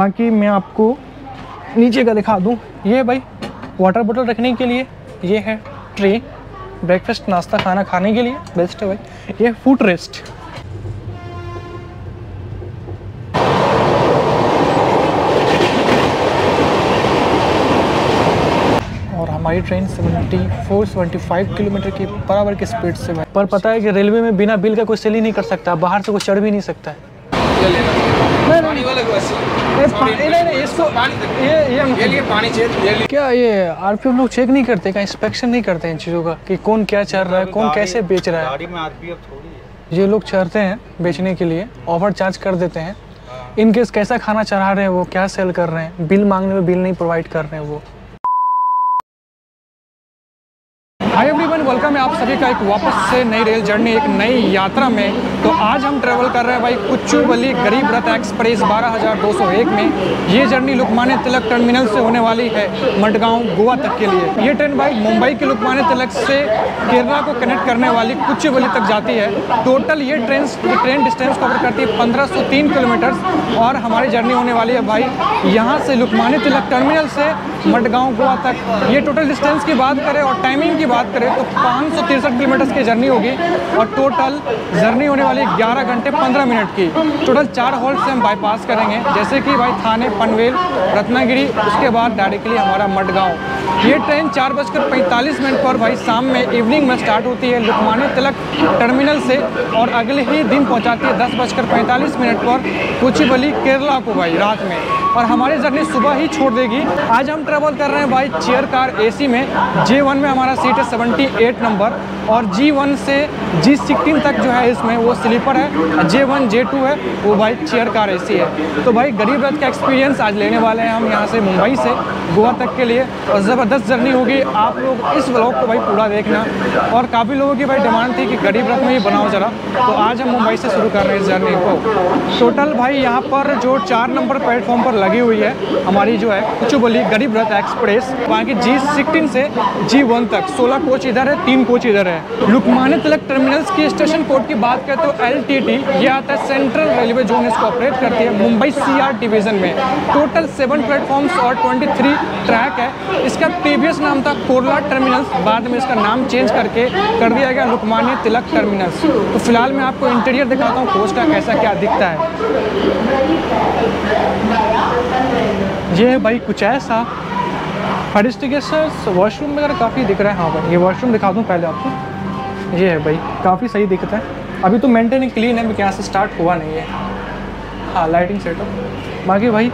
बाकी मैं आपको नीचे का दिखा दूँ। ये भाई वाटर बोतल रखने के लिए ये है ट्रे ब्रेकफास्ट नाश्ता खाना खाने के लिए बेस्ट है भाई। ये फ़ूड रेस्ट और हमारी ट्रेन 74 75 किलोमीटर की बराबर की स्पीड से है पर पता है कि रेलवे में बिना बिल का कोई सेल ही नहीं कर सकता बाहर से कोई चढ़ भी नहीं सकता है। ये लेना नहीं, पानी वाला ग्लास ये आर पी क्या ये आरपीएफ लोग चेक नहीं करते क्या इंस्पेक्शन नहीं करते इन चीज़ों का कि कौन क्या चल रहा है कौन कैसे बेच रहा है। गाड़ी में आरपीएफ थोड़ी है। ये लोग चढ़ते हैं बेचने के लिए ऑफ़र चार्ज कर देते हैं। इनकेस कैसा खाना चढ़ा रहे हैं वो क्या सेल कर रहे हैं बिल मांगने में बिल नहीं प्रोवाइड कर रहे हैं वो। हाय एवरीवन वेलकम है आप सभी का एक वापस से नई रेल जर्नी एक नई यात्रा में। तो आज हम ट्रेवल कर रहे हैं भाई कुच्चूबली गरीब रथ एक्सप्रेस 12201 में। ये जर्नी लोकमान्य तिलक टर्मिनल से होने वाली है मडगांव गोवा तक के लिए। ये ट्रेन भाई मुंबई के लोकमान्य तिलक से केरला को कनेक्ट करने वाली कुच्चूबली तक जाती है। टोटल ये ट्रेन ट्रेन डिस्टेंस कवर करती है 1503 किलोमीटर और हमारी जर्नी होने वाली है भाई यहाँ से लोकमान्य तिलक टर्मिनल से मडगांव गोवा तक। ये टोटल डिस्टेंस की बात करें और टाइमिंग की बात करें तो पाँच सौ तिरसठ किलोमीटर की जर्नी होगी और टोटल जर्नी होने वाली ग्यारह घंटे पंद्रह मिनट की। टोटल चार हॉल्ट से हम बाईपास करेंगे, जैसे कि भाई थाने, पनवेल, रत्नागिरी, उसके बाद डायरेक्टली हमारा मडगांव। ये ट्रेन चार बजकर पैंतालीस मिनट पर भाई शाम में इवनिंग में स्टार्ट होती है। लोकमान्य तिलक टर्मिनल से और अगले ही दिन पहुंचाती है दस बजकर पैंतालीस मिनट पर कोचीबली केरला को भाई, रात में। और हमारी जर्नी सुबह ही छोड़ देगी। आज हम ट्रेवल कर रहे हैं भाई चेयर कार एसी में। जे वन में हमारा सीट है 78 नंबर और जी वन से जी सिक्सटीन तक जो है इसमें वो स्लीपर है। जे वन जे टू है, वो भाई चेयर कार एसी है। तो भाई गरीब रथ का एक्सपीरियंस आज लेने वाले हैं हम यहाँ से मुंबई से, गोवा तक के लिए। और ज़बरदस्त जर्नी होगी। आप लोग इस ब्लॉग को भाई पूरा देखना। और काफ़ी लोगों की भाई डिमांड थी कि गरीब रथ में ही बनाओ जरा। तो आज हम मुंबई से शुरू कर रहे हैं इस जर्नी को। टोटल भाई यहाँ पर जो चार नंबर प्लेटफॉर्म पर लगी हुई है। हमारी जो है कुचुबली गरीब रथ एक्सप्रेस, वहाँ की जी सिक्सटीन से जी वन तक। सोलह कोच इधर है, तीन कोच इधर है। लुकमान्य तिलक टर्मिनल्स की स्टेशन कोड की बात करें तो एल टी ये आता है सेंट्रल रेलवे जोन, इसको ऑपरेट करती है मुंबई सी आर डिवीज़न में। टोटल सेवन प्लेटफॉर्म्स और ट्वेंटी थ्री ट्रैक है। इसका प्रीवियस नाम था कोरला टर्मिनल्स। बाद में इसका नाम चेंज करके कर दिया गया लुकमान्य तिलक टर्मिनल्स। तो फ़िलहाल मैं आपको इंटीरियर दिखाता हूँ, कोच का कैसा क्या दिखता है। ये है भाई कुछ ऐसा। फायर स्टिकेशर्स वॉशरूम वगैरह काफ़ी दिख रहा है। हाँ भाई ये वॉशरूम दिखा दूँ पहले आपको। ये है भाई काफ़ी सही दिखता है। अभी तो मेंटेन क्लीन है क्योंकि यहाँ से स्टार्ट हुआ नहीं है। हाँ लाइटिंग सेटअप बाकी भाई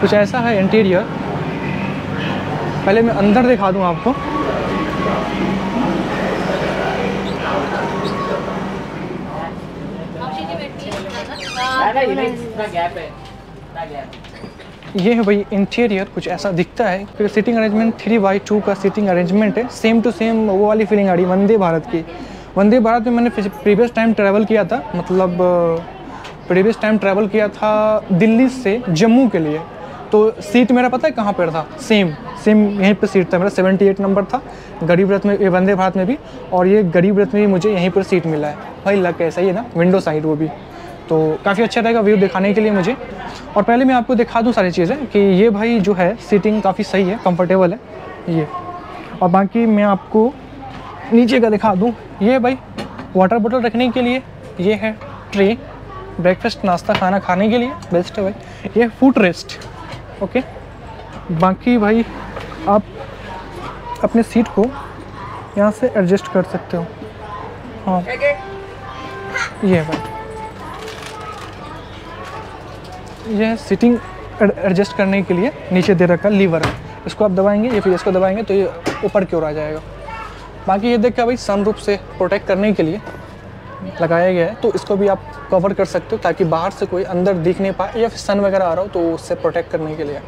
कुछ ऐसा है इंटीरियर पहले मैं अंदर दिखा दूँ आपको। ना ना ये ना गैप है ना गैप है। भाई इंटीरियर कुछ ऐसा दिखता है। फिर seating arrangement three by two का सीटिंग अरेंजमेंट है। सेम टू सेम वो वाली फीलिंग आ रही वंदे भारत की। वंदे भारत में मैंने प्रीवियस टाइम ट्रैवल किया था मतलब प्रीवियस टाइम ट्रैवल किया था दिल्ली से जम्मू के लिए। तो सीट मेरा पता है कहाँ पर था? सेम सेम यहीं पर सीट था मेरा 78 नंबर था, गरीब रथ में, वंदे भारत में भी, और ये गरीब रथ में भी मुझे यहीं पर सीट मिला है। भाई लग कैसा ही है ना विंडो साइड वो भी। तो काफ़ी अच्छा रहेगा व्यू दिखाने के लिए मुझे। और पहले मैं आपको दिखा दूँ सारी चीज़ें कि ये भाई जो है सीटिंग काफ़ी सही है कंफर्टेबल है, ये। और बाकी मैं आपको नीचे का दिखा दूँ। ये भाई वाटर बोतल रखने के लिए, ये है ट्रे ब्रेकफास्ट नाश्ता, खाना खाने के लिए बेस्ट है भाई। ये फ़ूड रेस्ट ओके बाकी भाई आप अपने सीट को यहाँ से एडजस्ट कर सकते हो। हाँ। ये भाई। यह है सीटिंग एडजस्ट करने के लिए नीचे दे रखा लीवर है इसको आप दबाएँगे, या फिर इसको दबाएँगे तो ये ऊपर की ओर आ जाएगा। बाकी ये देखा भाई सनरूफ से प्रोटेक्ट करने के लिए लगाया गया है तो इसको भी आप कवर कर सकते हो ताकि बाहर से कोई अंदर दिख नहीं पाए या फिर सन वगैरह आ रहा हो तो उससे प्रोटेक्ट करने के लिए।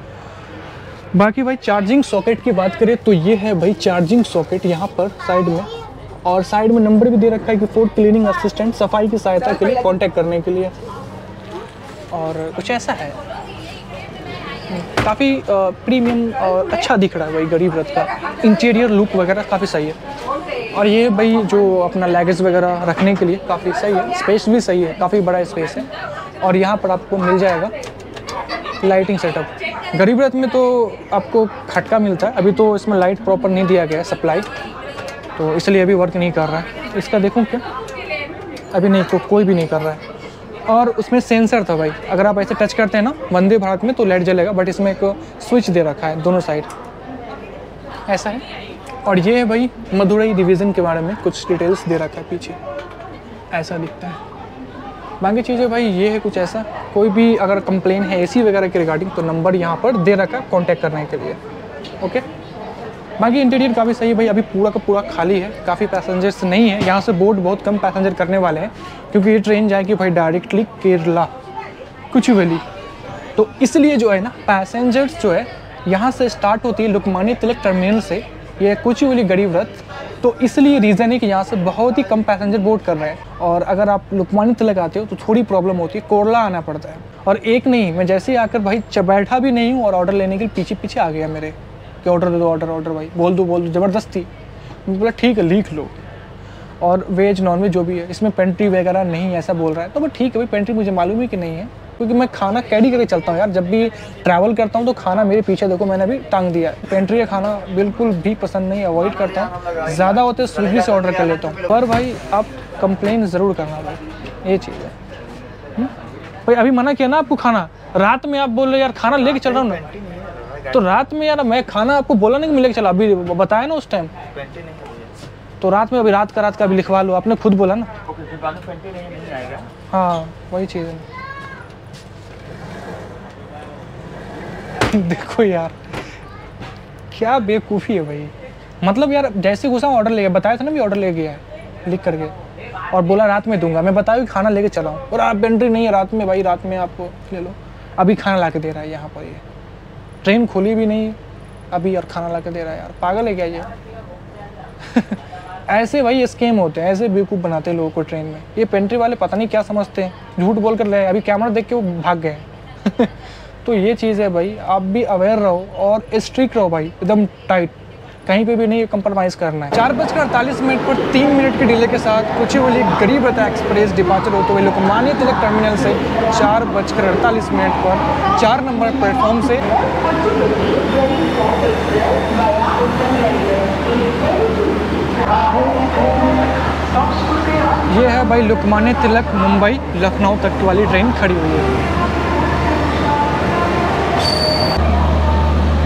बाकी भाई चार्जिंग सॉकेट की बात करें तो ये है भाई चार्जिंग सॉकेट यहाँ पर साइड में। और साइड में नंबर भी दे रखा है कि फ़ूड क्लीनिंग असिस्टेंट सफ़ाई की सहायता के लिए कॉन्टैक्ट करने के लिए। और कुछ ऐसा है। काफ़ी प्रीमियम और अच्छा दिख रहा है भाई गरीब रथ का। इंटीरियर लुक वगैरह काफ़ी सही है। और ये भाई जो अपना लैगेज वगैरह रखने के लिए काफ़ी सही है। स्पेस भी सही है काफ़ी बड़ा स्पेस है। और यहाँ पर आपको मिल जाएगा लाइटिंग सेटअप गरीब रथ में तो आपको खटका मिलता है। अभी तो इसमें लाइट प्रॉपर नहीं दिया गया है सप्लाई तो इसलिए अभी वर्क नहीं कर रहा है। इसका देखूँ क्या? अभी नहीं को, कोई भी नहीं कर रहा है। और उसमें सेंसर था भाई। अगर आप ऐसे टच करते हैं ना, वंदे भारत में तो लाइट जलेगा बट इसमें एक स्विच दे रखा है दोनों साइड ऐसा है। और ये है भाई, मदुरई डिवीज़न के बारे में कुछ डिटेल्स दे रखा है पीछे। ऐसा दिखता है। बाकी चीज़ें भाई, ये है कुछ ऐसा। कोई भी अगर कंप्लेन है एसी वगैरह के रिगार्डिंग तो नंबर यहाँ पर दे रखा है कॉन्टैक्ट करने के लिए। ओके बाकी इंटीरियर काफ़ी सही है भाई, अभी पूरा का पूरा खाली है, काफ़ी पैसेंजर्स नहीं है, यहाँ से बोर्ड बहुत कम पैसेंजर करने वाले हैं, क्योंकि ये ट्रेन जाएगी भाई डायरेक्टली केरला कुछ वैली तो इसलिए जो है ना पैसेंजर्स जो है, यहाँ से स्टार्ट होती है लुकमानी तिलक टर्मिनल से, ये कोचुवेली गरीब रथ। तो इसलिए रीज़न है कि यहाँ से बहुत ही कम पैसेंजर बोर्ड कर रहे हैं, और अगर आप लुकमानी तिलक आते हो तो थोड़ी प्रॉब्लम होती है कोरला आना पड़ता है। और एक नहीं, मैं जैसे ही आकर भाई च- बैठा भी नहीं हूँ, और ऑर्डर लेने के लिए पीछे पीछे आ गया मेरे। कि ऑर्डर दे दो ऑर्डर ऑर्डर भाई। बोल दो बोल दो। ज़बरदस्ती मैं बोला, ठीक है, लिख लो। और वेज नॉन वेज जो भी है, इसमें पेंट्री वगैरह नहीं ऐसा बोल रहा है। तो मैं ठीक है भाई पेंट्री मुझे मालूम ही कि नहीं है, क्योंकि मैं खाना कैरी करके चलता हूँ यार। जब भी ट्रैवल करता हूँ तो खाना मेरे पीछे देखो, मैंने अभी टांग दिया है। पेंट्री का खाना बिल्कुल भी पसंद नहीं अवॉइड करता हूँ। ज़्यादा होते स्विगी से ऑर्डर कर लेता हूँ। पर भाई, आप कंप्लेन ज़रूर करना भाई। ये चीज़ है। हम्म? भाई, अभी मना किया ना आपको खाना? रात में आप बोल रहे यार, खाना लेके चल रहा हूँ ना। तो रात में यार मैं खाना आपको बोला नहीं कि मैं लेके चला अभी बताया ना उस टाइम तो रात में अभी रात का रात का अभी लिखवा लो आपने खुद बोला ना। हाँ वही चीज़ है। देखो यार क्या बेवकूफ़ी है भाई। मतलब यार जैसे घुसा ऑर्डर ले गया। बताया था ना भी ऑर्डर ले गया है लिख करके। और बोला रात में दूँगा। मैं बताया कि खाना लेके चला हूँ। और आप पेंट्री नहीं है रात में भाई रात में आपको ले लो। अभी खाना ला के दे रहा है यहाँ पर ये। ट्रेन खुली भी नहीं, अभी यार खाना ला दे रहा है यार, पागल है क्या ये? ऐसे भाई स्केम होते हैं, ऐसे बेवकूफ़ बनाते हैं लोगों को ट्रेन में। ये पेंट्री वाले पता नहीं क्या समझते हैं, झूठ बोल कर ले अभी कैमरा देख के वो भाग गए तो ये चीज़ है भाई, आप भी अवेयर रहो और स्ट्रिक्ट रहो भाई, एकदम टाइट कहीं पे भी नहीं कंप्रोमाइज़ करना है। चार बजकर अड़तालीस मिनट पर तीन मिनट के डिले के साथ कोचीवली गरीब रथ एक्सप्रेस डिपार्चर होते हुए लोकमान्य तिलक टर्मिनल से चार बजकर अड़तालीस मिनट पर चार नंबर प्लेटफॉर्म से ये है भाई लोकमान्य तिलक मुंबई लखनऊ तक वाली ट्रेन खड़ी हुई है।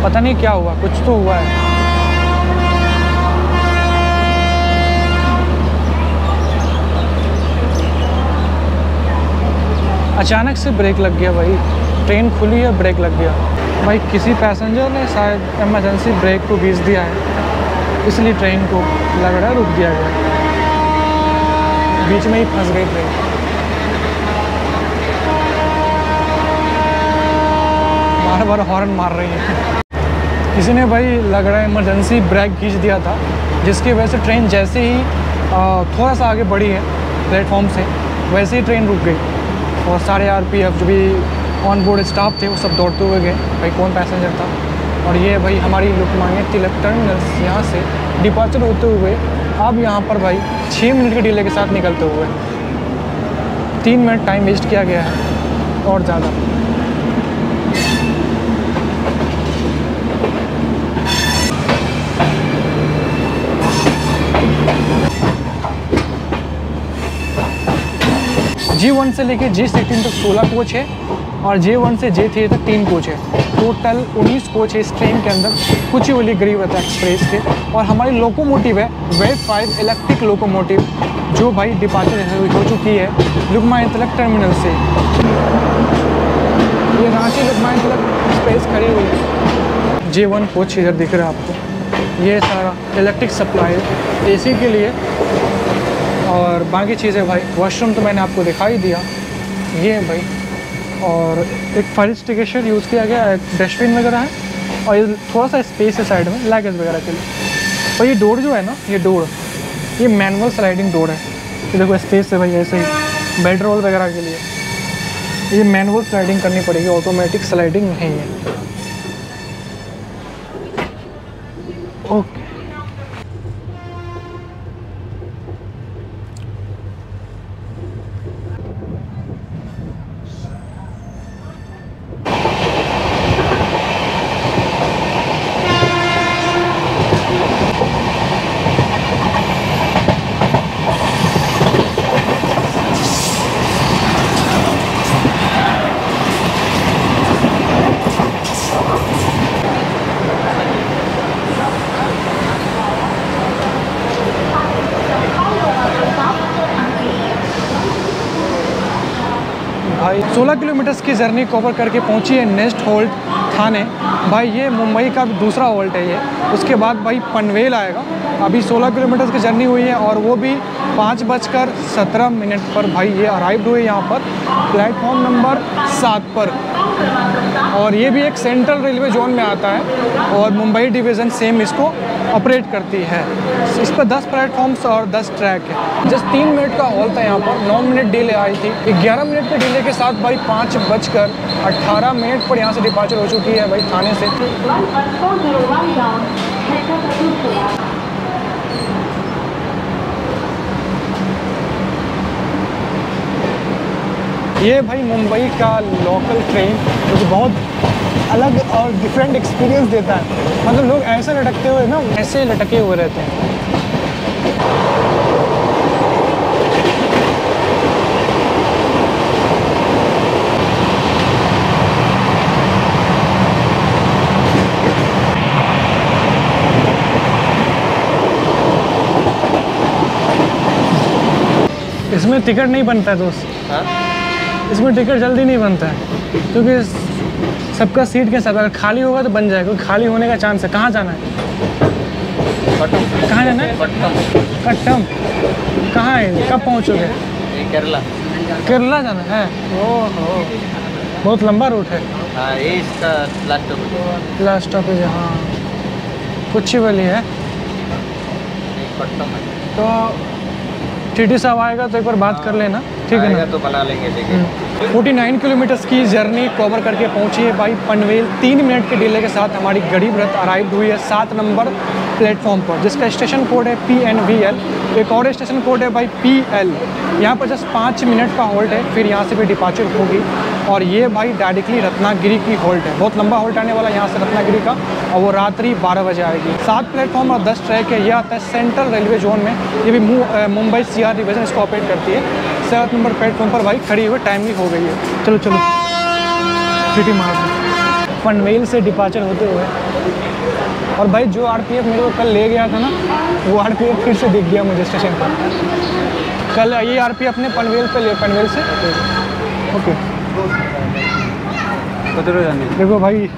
पता नहीं क्या हुआ, कुछ तो हुआ है। अचानक से ब्रेक लग गया भाई। ट्रेन खुली है ब्रेक लग गया। भाई, किसी पैसेंजर ने शायद इमरजेंसी ब्रेक को घींच दिया है। इसलिए ट्रेन को लग रहा रुक दिया गया। बीच में ही फंस गई ट्रेन। बार बार हॉर्न मार रही है। किसी ने भाई, लग रहा है इमरजेंसी ब्रेक खींच दिया था, जिसकी वजह से ट्रेन जैसे ही थोड़ा सा आगे बढ़ी है प्लेटफॉर्म से, वैसे ही ट्रेन रुक गई। और सारे आर पी एफ़ जो भी ऑन बोर्ड स्टाफ थे, वो सब दौड़ते हुए गए। भाई, कौन पैसेंजर था? और ये भाई, हमारी लोकमान्य तिलक टर्मिनल यहाँ से डिपार्चर होते हुए। अब यहाँ पर भाई छः मिनट के डिले के साथ निकलते हुए। तीन मिनट टाइम वेस्ट किया गया है, और ज़्यादा। जी वन से लेके जे सिक्सटीन तक सोलह कोच है और जे वन से जे थ्री तक तीन कोच है। टोटल उन्नीस कोच है इस ट्रेन के अंदर कुछ ही वाली गरीब रथ एक्सप्रेस के। और हमारी लोकोमोटिव है वेब फाइव इलेक्ट्रिक लोकोमोटिव जो भाई डिपार्चर हो चुकी है लुकमाई तलक टर्मिनल से। ये रांची लुकमाई तलक एक्सप्रेस खड़ी हुई है। जे वन कोच इधर दिख रहा है आपको। ये सारा इलेक्ट्रिक सप्लाई एसी के लिए और बाकी चीज़ें भाई वॉशरूम तो मैंने आपको दिखा ही दिया। ये है भाई, और एक फायर स्टिकेशन यूज़ किया गया है डस्टबिन वगैरह है, और ये थोड़ा सा स्पेस है साइड में लगेज वगैरह के लिए। और ये डोर जो है ना, ये डोर ये मैनुअल स्लाइडिंग डोर है। ये देखो स्पेस है भाई, ऐसे ही बेड रोल वगैरह के लिए। ये मैनुअल स्लाइडिंग करनी पड़ेगी ऑटोमेटिक स्लाइडिंग नहीं है। ओके 16 किलोमीटर्स की जर्नी कवर करके पहुँची है नेक्स्ट होल्ट थाने। भाई, ये मुंबई का दूसरा होल्ट है ये। उसके बाद भाई पनवेल आएगा। अभी 16 किलोमीटर्स की जर्नी हुई है और वो भी पाँच बजकर सत्रह मिनट पर भाई ये अराइव्ड हुए यहाँ पर। प्लेटफॉर्म नंबर सात पर। और ये भी एक सेंट्रल रेलवे जोन में आता है और मुंबई डिवीज़न सेम इसको ऑपरेट करती है। इस पर 10 प्लेटफॉर्म्स और 10 ट्रैक है। जस्ट तीन मिनट का हॉल था यहाँ पर। 9 मिनट डिले आई थी। 11 मिनट के डिले के साथ भाई पाँच बजकर अट्ठारह मिनट पर यहाँ से डिपार्चर हो चुकी है भाई थाने से। ये भाई मुंबई का लोकल ट्रेन जो कि बहुत अलग और डिफरेंट एक्सपीरियंस देता है। मतलब लोग ऐसे लटकते हुए ना ऐसे लटके हुए रहते हैं। इसमें टिकट नहीं बनता है दोस्त। इसमें टिकट जल्दी नहीं बनता है क्योंकि सबका सीट के साथ अगर खाली होगा तो बन जाएगा खाली होने का चांस है। कहाँ जाना है? कहाँ जाना है? कट्टम कहाँ है? कब पहुँचोगे? केरला। केरला जाना है? ओहो। बहुत लंबा रूट है। हाँ इसका लास्ट लास्ट स्टॉपेज है हाँ। कुछ ही। वाली है। तो टी साहब आएगा तो एक बार बात कर लेना ठीक है ना? तो बना लेंगे टिकट 49 किलोमीटर्स की जर्नी कवर करके पहुँची है भाई पनवेल। तीन मिनट के डिले के साथ हमारी गरीब रथ अराइव हुई है सात नंबर प्लेटफॉर्म पर, जिसका स्टेशन कोड है पी एन वी एल एक और स्टेशन कोड है भाई पी एल यहाँ पर जस्ट पाँच मिनट का होल्ट है, फिर यहाँ से भी डिपार्चर होगी। और ये भाई डायरेक्टली रत्नागिरी की होल्ट है। बहुत लंबा होल्ट आने वाला है यहाँ से रत्नागिरी का, और वो रात्रि बारह बजे आएगी। सात प्लेटफॉर्म और दस ट्रैक है। यह आता है सेंट्रल रेलवे जोन में। ये भी मुंबई सी आर डिवीज़न इसको ऑपरेट करती है। सात नंबर प्लेटफॉर्म पर भाई खड़ी हुई टाइमली हो गई है। चलो चलो। सिटी मार पनवेल से डिपार्चर होते हुए। और भाई जो आरपीएफ मेरे को कल ले गया था ना वो आरपीएफ फिर से दिख गया मुझे स्टेशन पर। कल ये आरपीएफ ने पनवेल पे ले पनवेल से। ओके देखो भाई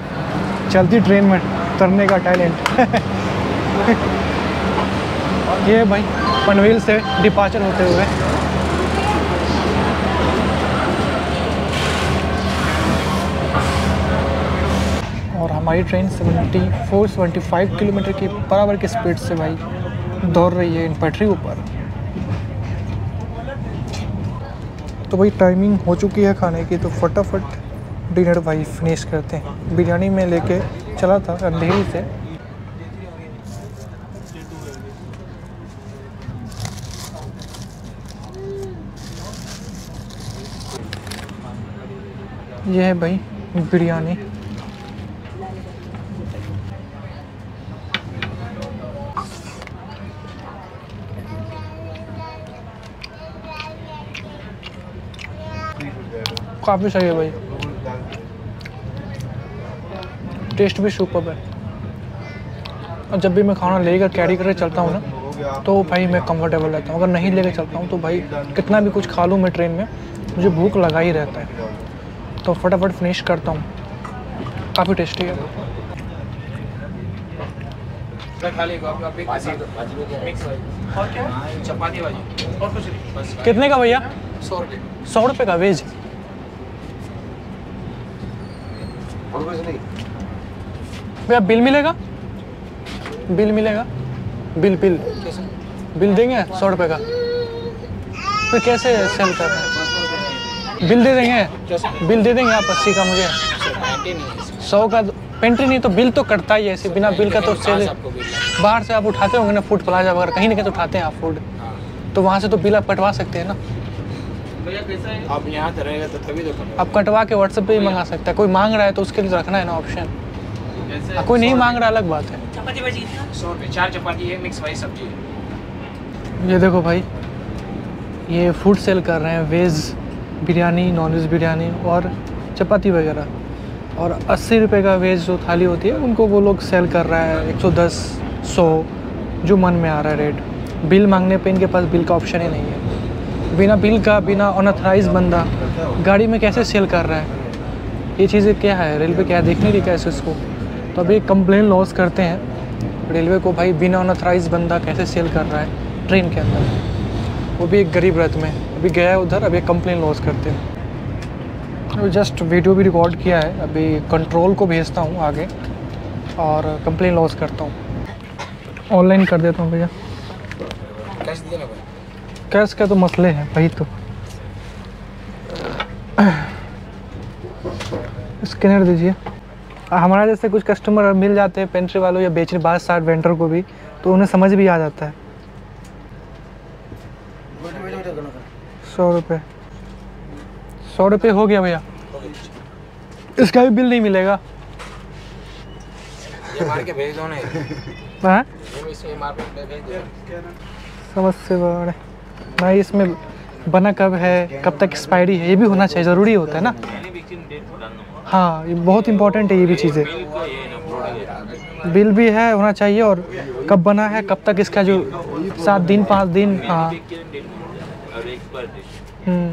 चलती ट्रेन में उतरने का टैलेंट ये भाई पनवेल से डिपार्चर होते हुए। हमारी ट्रेन 74 75 किलोमीटर की बराबर की स्पीड से भाई दौड़ रही है इन पटरी ऊपर। तो भाई टाइमिंग हो चुकी है खाने की तो फटाफट डिनर भाई फिनिश करते हैं। बिरयानी में लेके चला था, अंधेरी से। ये है भाई बिरयानी। काफ़ी सही है भाई। टेस्ट भी सुपर है। और जब भी मैं खाना लेकर कैरी करके चलता हूँ ना तो भाई मैं कंफर्टेबल रहता हूँ। अगर नहीं लेकर चलता हूँ तो भाई कितना भी कुछ खा लूँ मैं ट्रेन में मुझे भूख लगा ही रहता है। तो फटाफट फिनिश करता हूँ। काफ़ी टेस्टी है। चपाती भाजी और कुछ नहीं बस कितने का भैया? सौ रुपये सौ रुपये का वेज? और कुछ नहीं। भैया बिल मिलेगा? बिल मिलेगा? Bill bill. कैसे? बिल देंगे? सौ रुपये का। फिर कैसे सेल कर रहे हैं? बिल दे देंगे? बिल दे देंगे आप अस्सी का मुझे। सौ का पेंट्री नहीं तो बिल तो कटता ही है ऐसे। बिना बिल का तो सेल? बाहर से आप उठाते होंगे ना फ़ूड प्लाजा वगैरह कहीं ना कहीं तो उठाते हैं आप फ़ूड। हाँ। तो वहाँ से तो बिल आप कटवा सकते हैं ना। आप यहाँ तो रहेगा तो तभी तो आप कटवा के व्हाट्सएप पे भी मंगा सकते हैं। कोई मांग रहा है तो उसके लिए रखना है ना ऑप्शन कोई नहीं मांग रहा अलग बात है। सौ रुपये चार चपाती है मिक्स वाइज सब्ज़ी ये देखो भाई ये फ़ूड सेल कर रहे हैं veg biryani non veg biryani और चपाती वगैरह। और अस्सी रुपये का वेज जो थाली होती है उनको वो लोग सेल कर रहा है 110 सौ जो मन में आ रहा है रेट बिल मांगने पे इनके पास बिल का ऑप्शन ही नहीं है। बिना बिल का, बिना अनऑथराइज बंदा, गाड़ी में कैसे सेल कर रहा है? ये चीज़ें क्या है? रेलवे क्या है? देखने की कैसे इसको तो अभी एक कंप्लेन लॉस करते हैं। रेलवे को भाई बिना अनऑथराइज बंदा कैसे सेल कर रहा है? ट्रेन के अंदर। वो भी एक गरीब रथ में। अभी गया है उधर, अभी कंप्लेन लॉस करते हैं। जस्ट वीडियो भी रिकॉर्ड किया है। अभी कंट्रोल को भेजता हूँ आगे और कंप्लेन लॉस करता हूँ। ऑनलाइन कर देता हूँ भैया। कैश भाई का तो मसले हैं वही तो। स्कैनर दीजिए। हमारा जैसे कुछ कस्टमर मिल जाते हैं पेंट्री वालों या बेचने बाद साठ वेंडर को भी तो उन्हें समझ भी आ जाता है। सौ रुपये सौ रुपये हो गया भैया। इसका भी बिल नहीं मिलेगा। ये मार के भेज हाँ? समझ से बड़े भाई इसमें बना कब है कब तक एक्सपायरी है ये भी होना चाहिए ज़रूरी होता है ना। हाँ ये बहुत इंपॉर्टेंट है ये भी चीज़ें। बिल भी है होना चाहिए और कब बना है कब तक इसका जो सात दिन पाँच दिन हाँ। हम्म,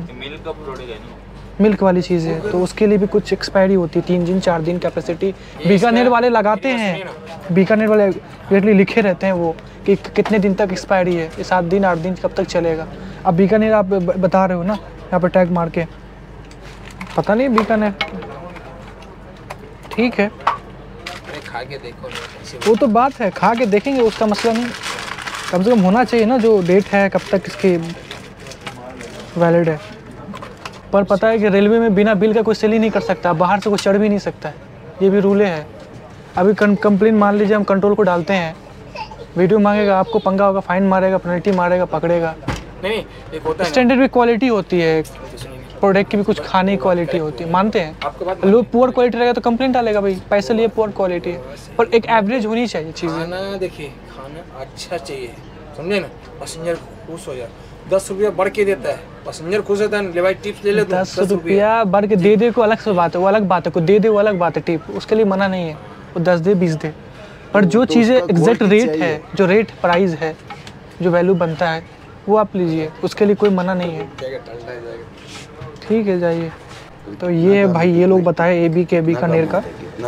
मिल्क है वाली चीज़ है तो उसके लिए भी कुछ एक्सपायरी होती है तीन दिन चार दिन कैपेसिटी बीकानेर वाले लगाते हैं। बीकानेर वाले लिखे रहते हैं वो। कि कितने दिन तक एक्सपायरी है? ये सात दिन आठ दिन कब तक चलेगा? अब बीकानेर आप बता रहे हो ना यहाँ पर टैग मार के। पता नहीं बीकानेर। ठीक है। खा के देखो वो तो बात है खा के देखेंगे उसका मसला नहीं। कम से कम होना चाहिए ना जो डेट है कब तक इसकी वैलिड है। पर पता है कि रेलवे में बिना बिल का कोई सेल ही नहीं कर सकता बाहर से कोई चढ़ भी नहीं सकता। है ये भी रूले है। अभी कंप्लेन मान लीजिए हम कंट्रोल को डालते हैं। वीडियो मांगेगा आपको पंगा होगा फाइन मारेगा पेनल्टी मारेगा पकड़ेगा। नहीं नहीं एक होता है स्टैंडर्ड भी क्वालिटी होती है प्रोडक्ट की भी कुछ खाने की क्वालिटी होती है मानते हैं। आपको लोग पुअर क्वालिटी रहेगा तो कंप्लेन डालेगा भाई पैसे लिए पुअर क्वालिटी है। पर एक एवरेज होनी चाहिए चीज़ें। खाना देखिए खाना अच्छा चाहिए समझे ना? पैसेंजर खुश हो जाए। दस रुपया बढ़ के देता है पैसेंजर खुश होता है ले भाई टिप्स ले ले दस रुपया। बढ़ के दे दे को अलग से बात है वो अलग बात है को दे दे वो अलग बात है टिप उसके लिए मना नहीं है। वो दस दे बीस दे। पर जो चीज़ें एग्जैक्ट रेट है जो रेट प्राइस है जो वैल्यू बनता है वो आप लीजिए। उसके लिए कोई मना नहीं है। ठीक है जाइए। तो ये है भाई ये लोग बताए ए बी के बी का नेर का।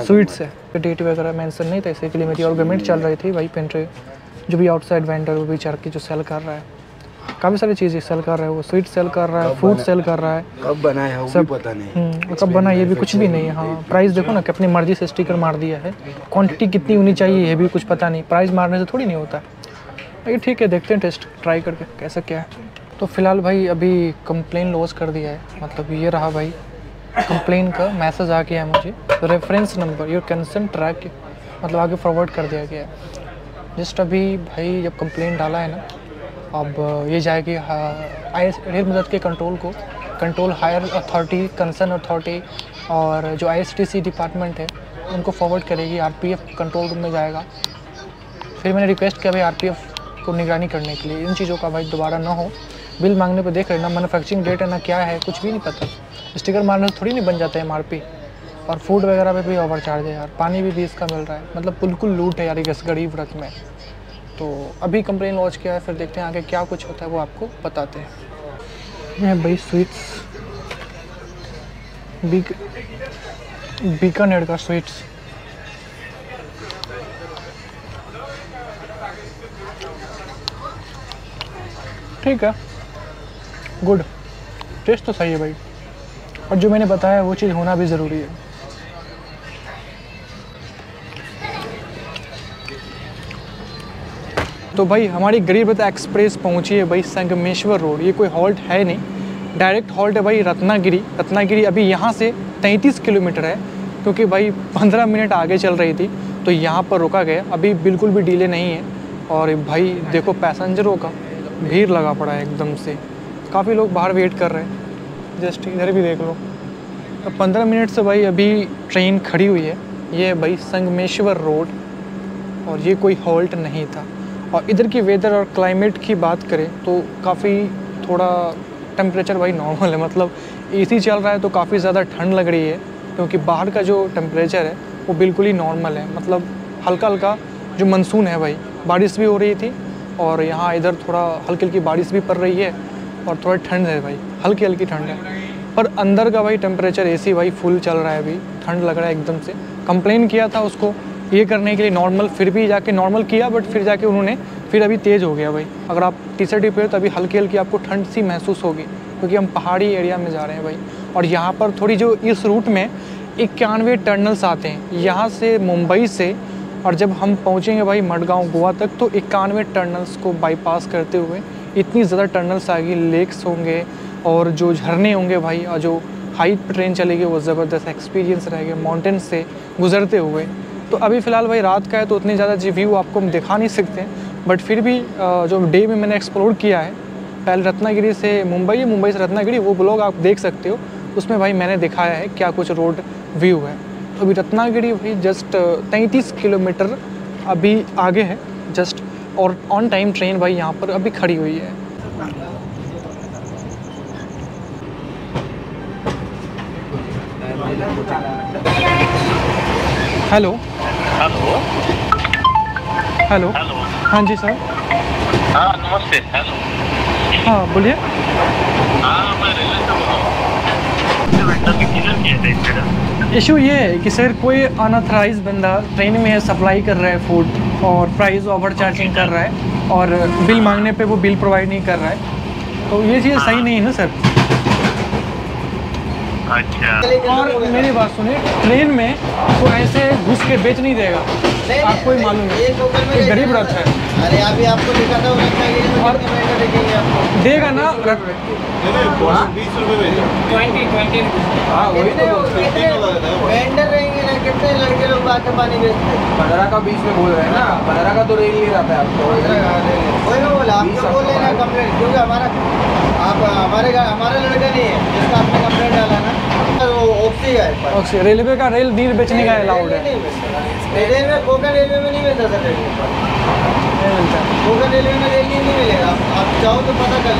स्वीट्स है डेट वगैरह मैंसन नहीं था इसके लिए मेरी और पेमेंट चल रही थी। भाई पेंट्रे जो भी आउटसाइड वेंडर वो भी चढ़ के जो सेल कर रहा है। काफ़ी सारी चीज़ें सेल कर रहा है वो स्वीट सेल कर रहा है फ्रूट सेल कर रहा है। कब बनाया है वो सब पता नहीं। हम्म, कब बना ये भी कुछ भी नहीं है हाँ। प्राइस देखो ना कि अपनी मर्ज़ी से स्टिकर मार दिया है। क्वांटिटी कितनी होनी चाहिए ये भी कुछ पता नहीं। प्राइस मारने से थोड़ी नहीं होता। ये ठीक है देखते हैं टेस्ट ट्राई करके कैसा क्या है। तो फ़िलहाल भाई अभी कंप्लेन लॉस कर दिया है। मतलब ये रहा भाई कंप्लेन का मैसेज आ गया है मुझे। Reference number your concern track मतलब आगे फॉरवर्ड कर दिया गया है। जस्ट अभी भाई जब कंप्लेन डाला है ना अब ये जाएगी आई रेल मदद के कंट्रोल को control higher authority concern authority और जो आईएसटीसी डिपार्टमेंट है, उनको फॉरवर्ड करेगी आरपीएफ कंट्रोल रूम में जाएगा। फिर मैंने रिक्वेस्ट किया भाई आरपीएफ को निगरानी करने के लिए, इन चीज़ों का भाई दोबारा ना हो। बिल मांगने पे देख रहे ना मैनुफैक्चरिंग डेट है ना, क्या है, कुछ भी नहीं पता। स्टिकर मारने से थोड़ी नहीं बन जाता है एम और फ़ूड वगैरह पे भी ओवर चार्ज है यार, पानी भी बीस का मिल रहा है। मतलब बिल्कुल लूट है यार गरीब रथ में। तो अभी कंप्लेन लॉन्च किया है, फिर देखते हैं आगे क्या कुछ होता है, वो आपको बताते हैं। भाई स्वीट्स बीक बीकानेर का स्वीट्स ठीक है। गुड टेस्ट तो सही है भाई। और जो मैंने बताया वो चीज़ होना भी ज़रूरी है। तो भाई, हमारी गरीब रथ एक्सप्रेस पहुँची है भाई संगमेश्वर रोड। ये कोई हॉल्ट है नहीं। डायरेक्ट हॉल्ट है भाई रत्नागिरी। रत्नागिरी अभी यहाँ से 33 किलोमीटर है, क्योंकि भाई 15 मिनट आगे चल रही थी तो यहाँ पर रोका गया। अभी बिल्कुल भी डिले नहीं है। और भाई, देखो पैसेंजरों का भीड़ लगा पड़ा है एकदम से। काफ़ी लोग बाहर वेट कर रहे हैं। जस्ट इधर भी देख लो। अब पंद्रह मिनट से भाई अभी ट्रेन खड़ी हुई है। ये है भाई संगमेश्वर रोड। और ये कोई हॉल्ट नहीं था। और इधर की वेदर और क्लाइमेट की बात करें तो काफ़ी थोड़ा टेम्परेचर भाई नॉर्मल है मतलब एसी चल रहा है तो काफ़ी ज़्यादा ठंड लग रही है, क्योंकि बाहर का जो टेम्परेचर है वो बिल्कुल ही नॉर्मल है। मतलब हल्का हल्का जो मानसून है भाई, बारिश भी हो रही थी और यहाँ इधर थोड़ा हल्की हल्की बारिश भी पड़ रही है और थोड़ा ठंड है भाई, हल्की हल्की ठंड है। पर अंदर का भाई टेम्परेचर एसी भाई फुल चल रहा है अभी, ठंड लग रहा है एकदम से। कंप्लेन किया था उसको ये करने के लिए नॉर्मल फिर भी जाके नॉर्मल किया बट फिर जाके उन्होंने, फिर अभी तेज़ हो गया भाई। अगर आप टी शर्ट ही पे तो अभी हल्की हल्की आपको ठंड सी महसूस होगी, क्योंकि हम पहाड़ी एरिया में जा रहे हैं भाई। और यहाँ पर थोड़ी जो इस रूट में इक्यानवे टर्नल्स आते हैं, यहाँ से मुंबई से, और जब हम पहुँचेंगे भाई मडगांव, गोवा तक तो इक्यानवे टर्नल्स को बाईपास करते हुए इतनी ज़्यादा टर्नल्स आएगी लेक्स होंगे, और जो झरने होंगे भाई, और जो हाइट ट्रेन चलेगी, वो ज़बरदस्त एक्सपीरियंस रहेगा माउंटेन से गुजरते हुए। तो अभी फ़िलहाल भाई रात का है तो उतनी ज़्यादा जी व्यू आपको हम दिखा नहीं सकते। बट फिर भी जो डे में मैंने एक्सप्लोर किया है पहले रत्नागिरी से मुंबई मुंबई से रत्नागिरी, वो ब्लॉग आप देख सकते हो। उसमें भाई मैंने दिखाया है क्या कुछ रोड व्यू है। तो अभी रत्नागिरी भाई जस्ट तैंतीस किलोमीटर अभी आगे है। जस्ट और ऑन टाइम ट्रेन भाई यहाँ पर अभी खड़ी हुई है। Hello hello. हेलो। हाँ जी सर। हाँ नमस्ते। हेलो। हाँ बोलिए। हाँ हूँ। इशू ये है कि सर कोई अनऑथराइज बंदा ट्रेन में है सप्लाई कर रहा है फ़ूड और प्राइस ओवर चार्जिंग कर रहा है और बिल मांगने पे वो बिल प्रोवाइड नहीं कर रहा है। तो ये चीज़ सही नहीं है ना सर? अच्छा। और मेरी बात सुनिए ट्रेन में तो ऐसे घुस के बेच नहीं देगा। आपको ही मालूम है ये गरीब रथ है। अरे अभी आपको दिखा था और- देखेंगे आपको? देगा ना रथ- बीस रुपए हाँ वही तो। वेंडर रहेंगे ना कितने लड़के लोग बातें पानी बेचते हैं? पंद्रह का बीच में बोल रहे हैं ना पंद्रह का तो रेल ही रहता है आपको वही मैं बोला आप तो बोले ना कंप्लेंट क्योंकि हमारा आप हमारे घर हमारा लड़का नहीं है जिसका आपने कंप्लेंट डाला का है रेलवे का रेल नील बेचने का अलाउड है। रेलवे में कोकन रेलवे में नहीं मिलता सर नहीं कोकन रेलवे में रेल नहीं मिलेगा। आप, चाहो तो पता कर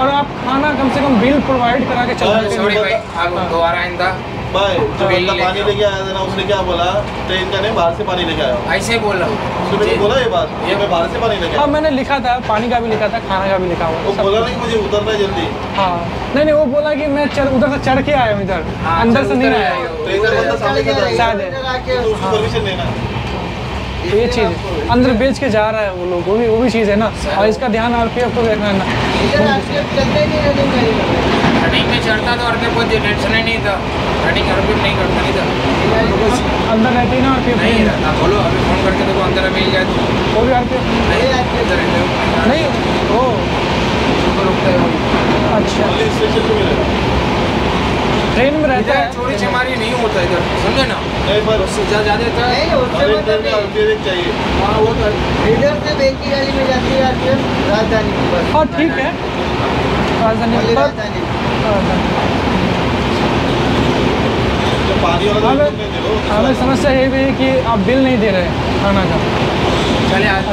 और आप खाना कम से कम बिल प्रोवाइड करा के चलो सॉरी भाई। आप दोबारा आइंदा। भाई जो बिल पानी लेके आया था ना उसने क्या बोला? ट्रेन का नहीं बाहर से पानी लेके आया। ऐसे बोल। उसने बोला ये बात ये मैं बाहर से पानी लेके हाँ मैंने लिखा था पानी का भी लिखा था खाना का भी लिखा हुआ वो बोला नहीं मुझे उतरना जल्दी। हाँ। नहीं नहीं वो बोला कि मैं उधर से चढ़ के आया हूँ इधर। हाँ, अंदर से नहीं आया हूँ। है। तो तो ये चीज़ है। अंदर बेच के जा रहा है वो लोग वो भी वो भी चीज़ है ना। और इसका ध्यान आर को देखना है ना। रनिंग में चढ़ता तो और कोई टेंशन ही नहीं था। रनिंग और भी नहीं करता नहीं था। अंदर रहती है ना नहीं रहता। बोलो अभी फ़ोन करके देखो अंदर मिल जाए तो। वो भी आर नहीं रहते हो। नहीं ओ। हो। अच्छा। ट्रेन में रहता है। चोरी चमारी नहीं होता इधर समझे ना? नहीं पर उससे ज़्यादा ज़्यादा नहीं उससे हर मतलब नहीं। आरपीएफ चाहिए। हाँ वो तो इधर से एक की गाड़ी में जाती है आरपीएफ राजधानी की बस। हाँ ठीक है। राजधानी हमें तो समस्या ये भी है कि आप बिल। नहीं दे रहे हैं खाना का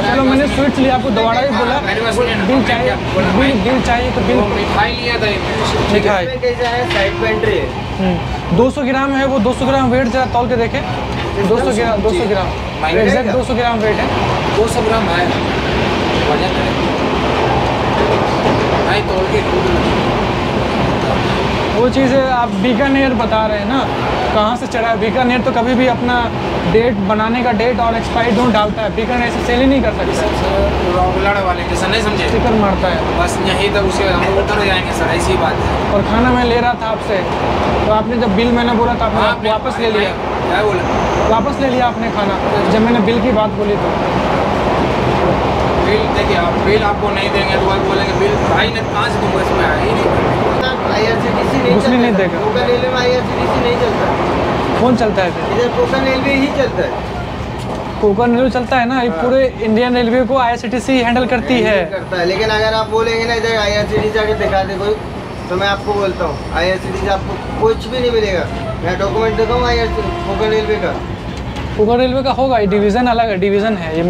चलो मैंने स्वीट्स लिया आपको दोबारा भी बोला? बिल चाहिए बिल बिल चाहिए तो बिल। मिठाई लिया था मिठाई। है साइड पे एंट्री है। दो सौ ग्राम है वो दो सौ ग्राम वेट जरा तौल के देखें। दो सौ ग्राम दो सौ ग्राम। एग्जैक्ट दो सौ ग्राम वेट है। दो सौ ग्राम है। के। दूध वो चीज़ आप बीकानेर बता रहे हैं ना कहाँ से चढ़ा है? बीकानेर तो कभी भी अपना डेट बनाने का डेट और एक्सपायरी दोनों डालता है। बीकानेर से सेल ही नहीं कर सकता। वाले जैसा नहीं समझे? स्टिकर मारता है। बस यहीं तक उसे हम उतर जाएँगे सर ऐसी बात है। और खाना मैं ले रहा था आपसे। तो आपने जब बिल मैंने बोला था आपने आपने- वापस ले लिया। क्या बोला? वापस ले लिया आपने खाना। जब मैंने बिल की बात बोली तो। बिल देखिए आप बिल आपको नहीं देंगे तो आप बोलेंगे बिल भाई ने कहाँ से दूँगा इसमें आया ही नहीं। आईआरसीटीसी नहीं उसमें नहीं चलता। देगा। कोकन रेलवे में आईआरसीटीसी नहीं चलता। कौन चलता है इधर कोकन रेलवे ही चलता है। कोकन रेलवे चलता है ना? ये पूरे इंडियन रेलवे को आई हैंडल करती है। करता है। लेकिन अगर आप बोलेंगे ना इधर आई आर सी आईआरसीटीसी आके दिखा दे कोई तो मैं आपको बोलता हूँ I R C T IRCTC आपको कुछ भी नहीं मिलेगा। मैं डॉक्यूमेंट दिखाऊँ आई कोकन रेलवे का। कोकन रेलवे का होगा ये डिवीज़न अलग है डिवीज़न है ये है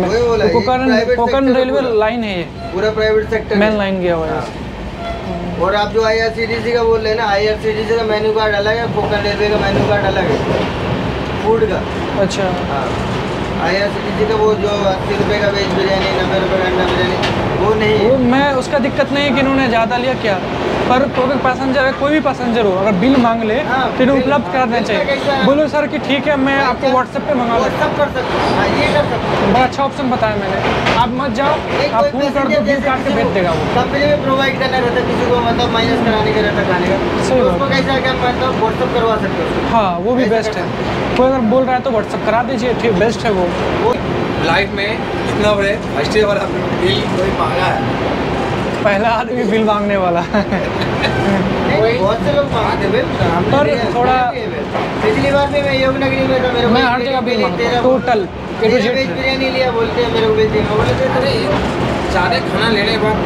रेलवे लाइन है ये। पूरा प्राइवेट सेक्टर मेन लाइन गया हुआ है। हाँ। और आप जो आईआरसीटीसी का बोल रहे हैं ना आईआरसीटीसी का मेन्यू कार्ड अलग है कोकन रेलवे का मेन्यू कार्ड अलग है। फ़ूड का। अच्छा। हाँ। आईआरसीटीसी का वो जो अस्सी रुपये का वेज बिरयानी नब्बे रुपये का अंडा बिरयानी वो नहीं वो मैं उसका दिक्कत नहीं है कि इन्होंने ज़्यादा लिया क्या? पर तो अगर पैसेंजर है कोई भी पैसेंजर हो अगर बिल मांग ले हाँ, तो इन्हें उपलब्ध करा देना चाहिए। बोलो सर कि ठीक है मैं आपको व्हाट्सएप पे मंगा लेता कर सकते हो। हाँ ये कर सकते हो। हूँ बड़ा अच्छा ऑप्शन बताया मैंने। आप मत जाओ आप फ़ोन कर दो बिल काट के भेज देगा वो। कंपनी में प्रोवाइड करना रहता है किसी को मतलब माइनस कराने का रहता है खाने का। सही तो बात। उसको कैसा है कि मतलब व्हाट्सअप करवा सकते हो हाँ वो भी बेस्ट है। कोई अगर बोल रहा है तो व्हाट्सअप करा दीजिए ठीक बेस्ट है वो। लाइफ में इतना बड़े फ़र्स्ट वाला बिल कोई मांगा है? पहला आदमी बिल मांगने वाला। नहीं, बहुत से लोग मांगते बिल पर थोड़ा- हमने लिया है। पिछली बार भी मैं योगनगरी में था मेरे मैं हर जगह बिल बिरियानी माँगता हूँ, तेरह- टोटल, A to तेरह Z वेज में। बिरयानी लिया बोलते हैं मेरे को बिल देना। बोले अरे ज़्यादा खाना लेने के बाद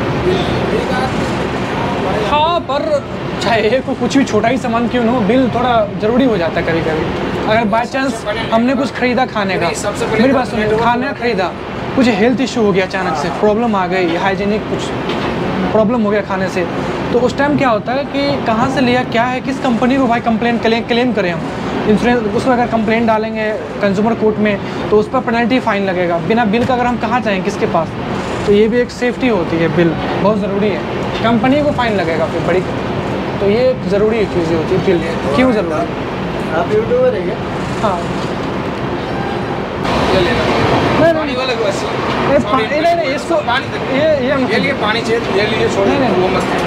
हाँ। पर चाहे को कुछ भी छोटा ही सामान क्यों ना हो बिल थोड़ा ज़रूरी हो जाता है कभी कभी अगर बाई चांस हमने कुछ खरीदा खाने का। मेरी तो बात सुनिए खाना खरीदा। कुछ हेल्थ इशू हो गया अचानक से प्रॉब्लम आ गई हाइजीनिक कुछ प्रॉब्लम हो गया खाने से। तो उस टाइम क्या होता है कि कहाँ से लिया क्या है किस कंपनी को भाई कंप्लेन क्लेम क्लेम करें हम? इंश्योरेंस उसमें अगर कंप्लेन डालेंगे कंज्यूमर कोर्ट में तो उस पर पेनल्टी फाइन लगेगा। बिना बिल का अगर हम कहाँ जाएँ किसके पास? तो ये भी एक सेफ्टी होती है बिल बहुत ज़रूरी है। कंपनी को फाइन लगेगा फिर बड़ी। तो ये एक ज़रूरी चीज़ें होती है बिल क्यों ज़रूरी? आप यूट्यूबर है हाँ। पानी नहीं वाले को अस्सी ये पा- नहीं नहीं नहीं, इसको पानी ये ये ये लिए पानी चाहिए ये लिए छोड़ नहीं, नहीं। वो मस्त है।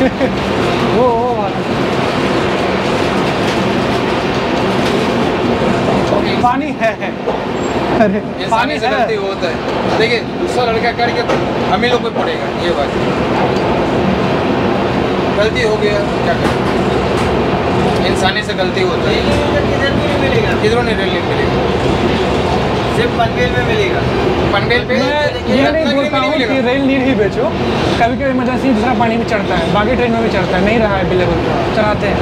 वो वो पानी है है। अरे पानी से है। गलती होता है। देखिए दूसरा लड़का करके तो हम ही लोग पे पड़ेगा ये बात। गलती हो गया क्या करें? इंसानी से गलती होता है। किधर नहीं मिलेगा? किधरों नहीं रेल मिलेगा? सिर्फ़ पनवेल में मिलेगा। पनवेल पे? ये नहीं बोलता हूँ कि रेल नीड ही बेचो। कभी कभी इमरजेंसी दूसरा पानी भी चढ़ता है बाकी ट्रेन में भी चढ़ता है नहीं रहा है अवेलेबल चलाते हैं।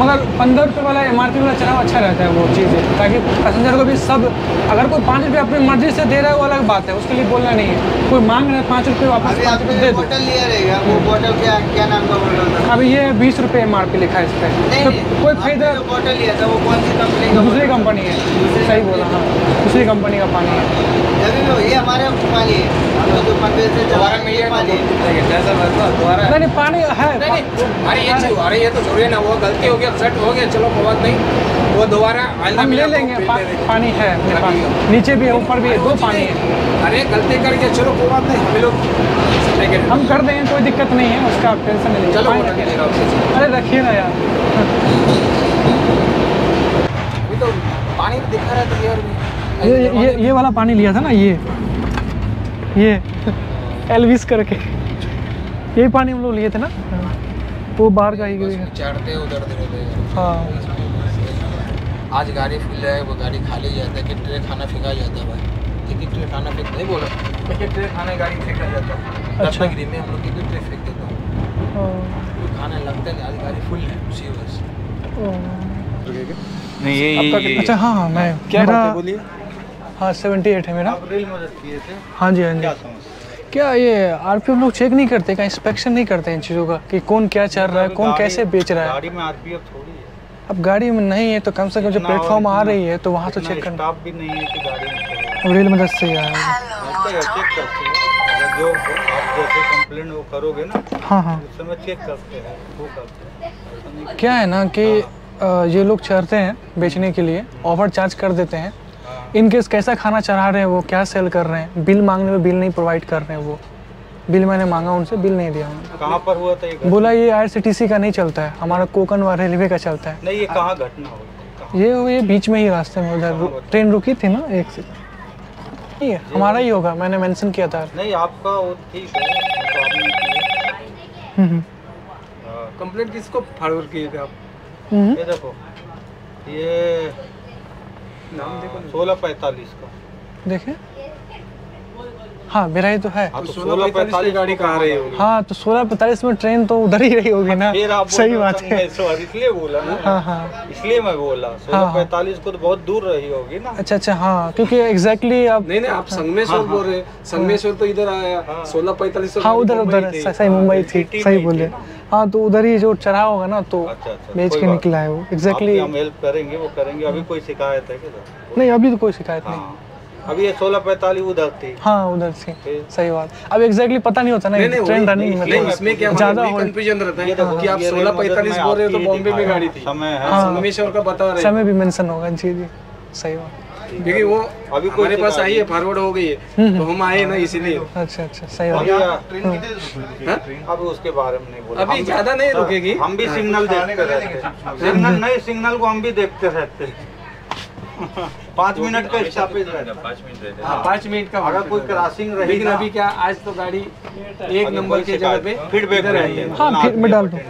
मगर पंद्रह रुपये वाला एमआरपी वाला चलाओ अच्छा रहता है वो चीज़ें। ताकि पैसेंजर को भी सब अगर कोई पाँच रुपये अपनी मर्ज़ी से दे रहा है वो अलग बात है उसके लिए बोलना नहीं है। कोई मांग रहा है पाँच रुपये वापस पाँच रुपये दे दो। बोतल क्या क्या नाम का बोतल अभी ये बीस रुपये एम आर पी लिखा है इस पर तो कोई फ़ायदा जो बोतल लिया था वो कौन सी कंपनी दूसरी कंपनी है। सही बोला हाँ। दूसरी कंपनी का पानी है। ये हमारे पानी है। लोग से दोबारा पानी है नहीं नहीं पानी है नहीं नहीं अरे ये अरे ये तो ज़रूरी ना वो गलती हो गया सेट हो गया चलो कोई बात नहीं। वो दोबारा हम ले लेंगे दे देंगे। पानी है नीचे भी है ऊपर भी है दो पानी है। अरे गलती करके चलो कोई बात नहीं हम लोग हम कर देंगे कोई दिक्कत नहीं है उसका आप टेंशन नहीं चलो। अरे रखिए ना यार। अभी तो पानी दिखा रहा है तो ये ये ये वाला पानी लिया था ना ये। ये एलविस करके। यही पानी हम लोग लिए थे ना? वो बाहर का ही बस चढ़ते उधर रहते हैं हाँ। आज गाड़ी फुल है वो गाड़ी खाली जाता है कि ट्रे खाना फेंका जाता है भाई? एक एक ट्रे खाना फेंक नहीं बोला? एक एक ट्रे खाना गाड़ी फेंका जाता है। अच्छा। रत्नागिरी में हम लोग एक एक ट्रे फेंक देता हूँ। हाँ, तो खाना लगता नहीं आज गाड़ी फुल है उसी वजह से। हाँ। नहीं ये आपका ये अच्छा हाँ हाँ मैं क्या बोलिए। हाँ सेवेंटी एट है मेरा। आप रेल मदद किए थे? हाँ जी हाँ जी। क्या क्या ये आर पी एफ़ लोग चेक नहीं करते क्या इंस्पेक्शन नहीं करते इन चीज़ों का कि कौन क्या चल रहा है कौन कैसे बेच रहा है। गाड़ी में आरपीएफ थोड़ी है। अब गाड़ी में नहीं है तो कम से कम जो प्लेटफॉर्म आ रही है तो वहाँ तो चेक करना। स्टाफ भी नहीं है कि गाड़ी में रेल मदद से ही है। है हैं। जो आप जैसे कंप्लेंट वो करोगे ना हाँ हाँ। उस समय चेक करते हैं वो करते हैं। क्या है ना कि ये लोग चढ़ते हैं बेचने के लिए ओवर चार्ज कर देते हैं इन केस खाना चढ़ा रहे हैं वो क्या सेल कर रहे हैं? बिल मांगने में बिल नहीं प्रोवाइड कर रहे हैं वो। बिल मैंने मांगा उनसे बिल नहीं दिया उन्होंने कहाँ पर हुआ था ये बोला ये आई का नहीं चलता है हमारा कोकन व रेलवे का चलता है। नहीं ये कहाँ घटना हुई? ये ये बीच में ही रास्ते में उधर ट्रेन रुकी थी ना एक से। नहीं है हमारा ही होगा मैंने मेंशन किया था। नहीं आपका वो ठीक है। कंप्लेंट किसको फॉरवर्ड किए थे आप? हम्म। ये देखो ये सोलह पैतालीस का। देखिए। हाँ मेरा ही तो है। हाँ तो सोलह सोलह पैंतालीस पैंतालीस गाड़ी कहाँ रही होगी? हाँ तो सोलह पैंतालीस में ट्रेन तो उधर ही रही होगी ना। फिर आप सही बात है। इसलिए बोला ना। हाँ हाँ। इसलिए मैं बोला हाँ, सोलह हाँ। पैंतालीस को तो बहुत दूर रही होगी ना। अच्छा अच्छा हाँ क्योंकि एग्जैक्टली आप नहीं नहीं आप संगमेश्वर बोल रहे हैं। संगमेश्वर तो इधर आया। सोलह पैंतालीस हाँ उधर उधर सही मुंबई थी सही बोले। हाँ तो उधर ही जो चढ़ा होगा ना तो अच्छा अच्छा बेच के निकला है वो। एग्जैक्टली हम हेल्प करेंगे वो करेंगे। अभी कोई शिकायत है क्या? नहीं अभी तो कोई शिकायत नहीं। हाँ अभी ये सोलह पैतालीस उधर थी। हाँ उधर से सही बात। अब एग्जैक्टली पता नहीं होता ना नहीं नहीं ट्रेन रनिंग में तो इसमें क्या ज़्यादा कंफ्यूजन रहता है कि आप सोलह पैंतालीस बोल रहे हो तो बॉम्बे में गाड़ी थी। समय है। हाँ। संगमेश्वर का बता रहे समय भी मेंशन होगा जी जी। सही बात। क्योंकि वो अभी हमारे पास आई है फॉरवर्ड हो गई है। तो हम आए ना इसीलिए। अच्छा अच्छा सही अभी बात हाँ? अब उसके बारे में नहीं बोला। अभी ज़्यादा नहीं रुकेगी? हम भी सिग्नल देखते रहते सिग्नल नहीं सिग्नल को हम भी देखते रहते हैं। पाँच मिनट का स्टॉपेज रहता है? हाँ। पाँच मिनट का अगर कोई क्रॉसिंग रही लेकिन अभी क्या आज तो गाड़ी एक नंबर की जगह पे फीडबैक रहती है। है। हाँ फिर मैं डाल दूँ।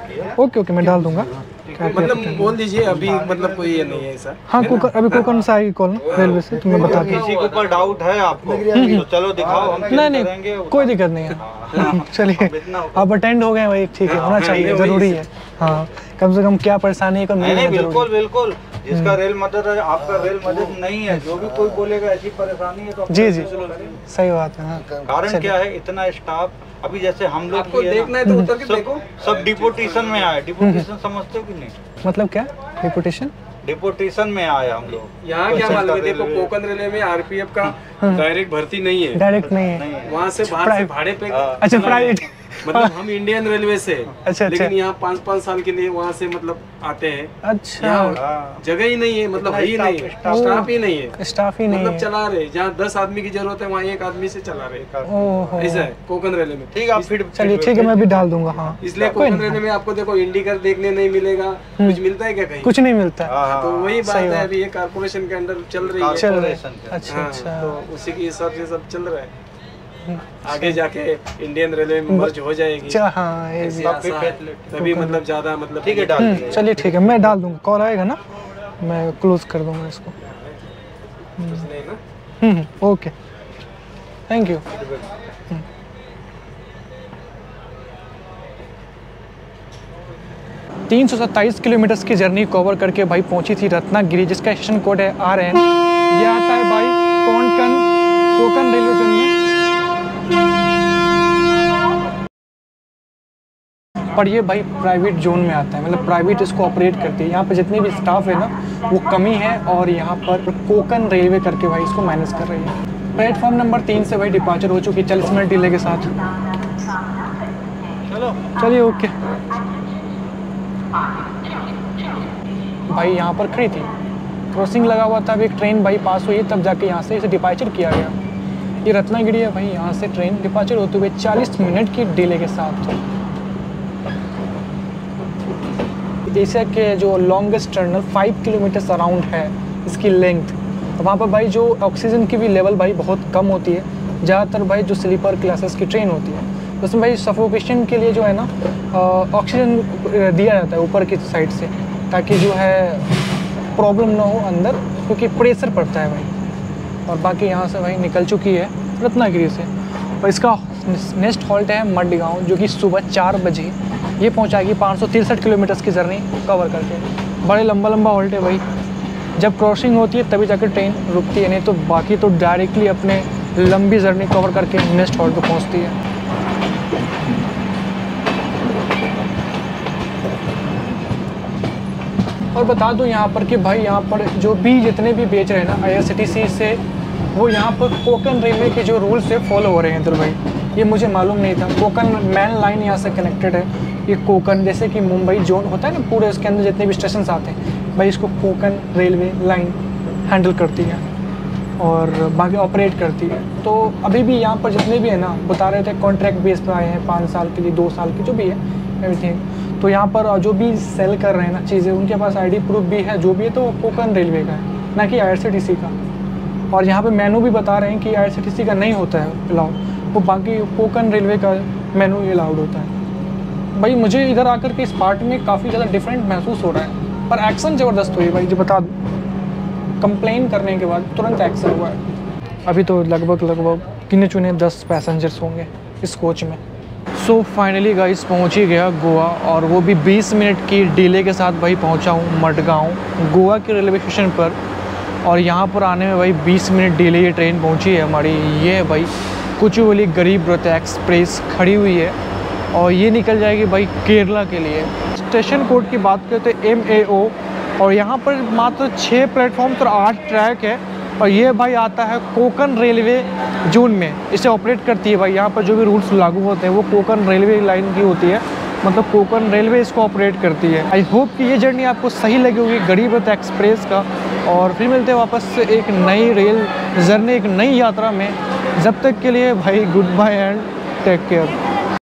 ओके ओके मैं डाल दूँगा। मतलब बोल दीजिए अभी मतलब कोई ये नहीं है ऐसा। हाँ कोकन अभी कोकन से आएगी कॉल रेलवे से तो मैं बता दूँ। किसी के ऊपर डाउट है आपको तो चलो दिखाओ नहीं नहीं कोई दिक्कत नहीं है। चलिए। आप अटेंड हो गए भाई ठीक है होना चाहिए ज़रूरी है। हाँ कम से कम क्या परेशानी है कम नहीं नहीं बिल्कुल बिल्कुल। जिसका रेल मदद है आपका रेल मदद नहीं है। जो भी कोई बोलेगा ऐसी परेशानी है तो जी जी। सही बात है हाँ। कारण क्या है? इतना स्टाफ अभी जैसे हम लोग आपको है देखना है तो उतर के देखो। सब डिपोटेशन में आए। डिपोटेशन समझते हो कि नहीं? मतलब क्या? डिपोटेशन डिपोटेशन में आए हम लोग। यहाँ क्या मालूम है? रेलवे। देखो कोकन रेलवे में आरपीएफ का डायरेक्ट भर्ती नहीं है। डायरेक्ट नहीं है। वहाँ से बाहर से भाड़े पे हाँ। अच्छा प्राइवेट। मतलब हम इंडियन रेलवे से हैं। अच्छा, अच्छा। लेकिन यहाँ पाँच पाँच साल के लिए वहाँ से मतलब आते हैं। अच्छा। हाँ। जगह ही नहीं है मतलब है ही नहीं है। स्टाफ ही नहीं है। स्टाफ ही नहीं मतलब चला रहे जहाँ दस आदमी की ज़रूरत है वहाँ एक आदमी से चला रहे। ऐसा है कोकन रेलवे में। ठीक है आप फिर चलिए ठीक है मैं भी डाल दूँगा हाँ। इसलिए कोकन रेलवे में आपको देखो इंडिकर देखने नहीं मिलेगा। कुछ मिलता है क्या कहीं? कुछ नहीं मिलता है। हाँ, हाँ, तो वही बात है अभी ये कारपोरेशन के अंडर चल रही है। अच्छा हाँ, अच्छा। तो उसी के हिसाब से सब चल रहा है। आगे जाके इंडियन रेलवे में मर्ज हो जाएगी। हाँ ये भी ऐसी आशा है। तभी मतलब ज़्यादा मतलब ठीक है डाल चलिए ठीक है मैं डाल दूँगा। कॉल आएगा ना? मैं क्लोज कर दूँगा इसको। कुछ नहीं ना? हम्म, ओके थैंक यू तीन सौ सत्ताईस किलोमीटर की जर्नी कवर करके भाई पहुँची थी रत्नागिरी जिसका स्टेशन कोड है आर एन ये आता है भाई कोंकण कोंकण रेलवे जोन में? पर ये भाई प्राइवेट जोन में आता है मतलब प्राइवेट इसको ऑपरेट करती है। यहाँ पर जितने भी स्टाफ है ना वो कमी है और यहाँ पर कोकन रेलवे करके भाई इसको मैनेज कर रही है। प्लेटफॉर्म नंबर तीन से भाई डिपार्चर हो चुकी है चालीस मिनट डिले के साथ। चलो। चलिए ओके भाई यहाँ पर खड़ी थी। क्रॉसिंग लगा हुआ था अब एक ट्रेन भाई पास हुई तब जाके यहाँ से इसे डिपार्चर किया गया। ये रत्नागिरी है भाई यहाँ से ट्रेन डिपार्चर होते हुए 40 मिनट की डिले के साथ। एशिया के जो longest tunnel five kilometre around है इसकी लेंथ वहाँ पर भाई जो ऑक्सीजन की भी लेवल भाई बहुत कम होती है। ज़्यादातर भाई जो स्लीपर क्लासेस की ट्रेन होती है। उसमें भाई सफोकेशन के लिए जो है ना ऑक्सीजन दिया जाता है ऊपर की साइड से, ताकि जो है प्रॉब्लम ना हो अंदर, क्योंकि प्रेशर पड़ता है भाई। और बाकी यहाँ से वहीं निकल चुकी है रत्नागिरी से। और इसका नेक्स्ट हॉल्ट है मडगांव, जो कि सुबह चार बजे। ये पहुँचाएगी पाँच सौ तिरसठ किलोमीटर्स की जर्नी कवर करके। बड़े लंबा लंबा हॉल्ट है भाई। जब क्रॉसिंग होती है, तभी जाकर ट्रेन रुकती है, नहीं तो बाकी तो डायरेक्टली अपने लंबी जर्नी कवर करके नेक्स्ट हॉल्ट पर पहुँचती है। और बता दूँ यहाँ पर कि भाई, यहाँ पर जो भी जितने भी बेच रहे हैं ना आईआरसीटीसी से वो यहाँ पर कोकन रेलवे के जो रूल्स है फॉलो हो रहे हैं इधर भाई। ये मुझे मालूम नहीं था। कोकन मैन लाइन यहाँ से कनेक्टेड है। ये कोकन जैसे कि मुंबई जोन होता है ना, पूरे उसके अंदर जितने भी स्टेशन आते हैं, भाई इसको कोकन रेलवे लाइन हैंडल करती है और बाकी ऑपरेट करती है। तो अभी भी यहाँ पर जितने भी है ना, बता रहे थे कॉन्ट्रैक्ट बेस पर आए हैं, पाँच साल के लिए, दो साल के, जो भी है एवरीथिंग तो यहाँ पर जो भी सेल कर रहे हैं ना चीज़ें, उनके पास आईडी प्रूफ भी है, जो भी है तो वो कोकन रेलवे का है, ना कि आई का। और यहाँ पे मेनू भी बता रहे हैं कि आई का नहीं होता है अलाउड वो बाकी कोकन रेलवे का मेनू अलाउड होता है। भाई मुझे इधर आकर के इस पार्ट में काफ़ी ज़्यादा डिफरेंट महसूस हो रहा है। पर एक्शन ज़बरदस्त हुई भाई जो बता कंप्लेन करने के बाद तुरंत एक्शन हुआ है। अभी तो लगभग लगभग गिने चुने दस पैसेंजर्स होंगे इस कोच में। सो फाइनली गाइस पहुँच ही गया गोवा और वो भी 20 मिनट की डिले के साथ भाई पहुँचा हूँ मडगांव। गोवा के रेलवे स्टेशन पर। और यहाँ पर आने में भाई 20 मिनट डिले ये ट्रेन पहुँची है हमारी। ये भाई कुछ वाली गरीब रथ एक्सप्रेस खड़ी हुई है और ये निकल जाएगी भाई केरला के लिए। स्टेशन कोड की बात करें तो एम ए ओ और यहाँ पर मात्र छः प्लेटफॉर्म तो आठ ट्रैक है और ये भाई आता है कोकन रेलवे जून में। इसे ऑपरेट करती है भाई। यहाँ पर जो भी रूल्स लागू होते हैं वो कोकन रेलवे लाइन की होती है। मतलब कोकन रेलवे इसको ऑपरेट करती है। आई होप कि ये जर्नी आपको सही लगी होगी गरीब रथ एक्सप्रेस का। और फिर मिलते हैं वापस से एक नई रेल जर्नी, एक नई यात्रा में। जब तक के लिए भाई good bye and take care